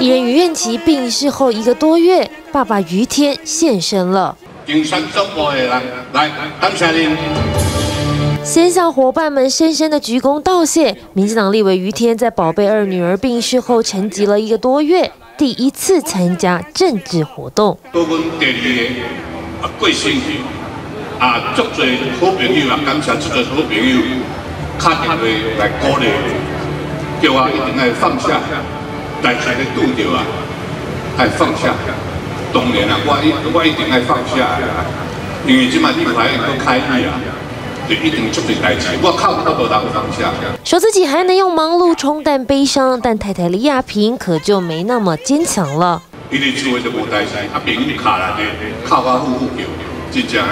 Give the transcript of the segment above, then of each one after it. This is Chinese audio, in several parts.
艺人于愿琪病逝后一个多月，爸爸于天现身了。先向伙伴们深深的鞠躬道谢。民进党立委于天在宝贝二女儿病逝后沉寂了一个多月，第一次参加政治活动。多阮第二个啊过身啊，足多好朋友啊，感谢好朋友打电话来鼓励，叫我一定要放下，代志咧拄着啊，爱放下。当然啊，我一我一定爱放下啊，因为都开议啊，就一定做对代志，我靠靠都能放下。说自己还能用忙碌冲淡悲伤，但太太李亚平可就没那么坚强了。伊伫厝诶就无代志，啊朋友卡内底靠我呼呼叫，真正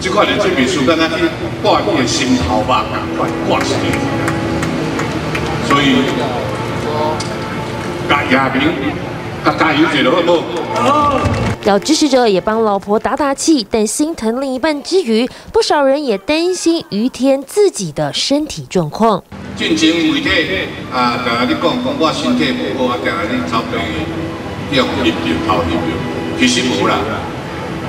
即款的这秘书敢若挂伊诶心头肉共款挂死亚平。要支持者也帮老婆打打气，但心疼另一半之余，不少人也担心于天自己的身体状况。进前媒体啊，定下你讲讲我身体不好啊，定下你操病用翕照、偷翕照，其实无啦，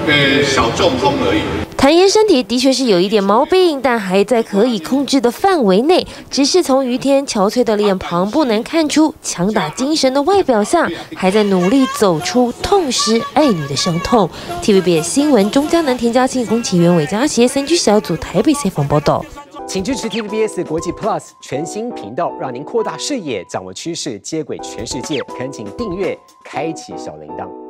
呃，小中风而已。坦言身体的确是有一点毛病，但还在可以控制的范围内。只是从于天憔悴的脸庞不难看出，强打精神的外表下，还在努力走出痛失爱女的伤痛。TVB 新闻中江南、田家庆、龚启源、韦家协三居小组台北采访报道。请支持 TVBS 国际 Plus 全新频道，让您扩大视野，掌握趋势，接轨全世界。恳请订阅，开启小铃铛。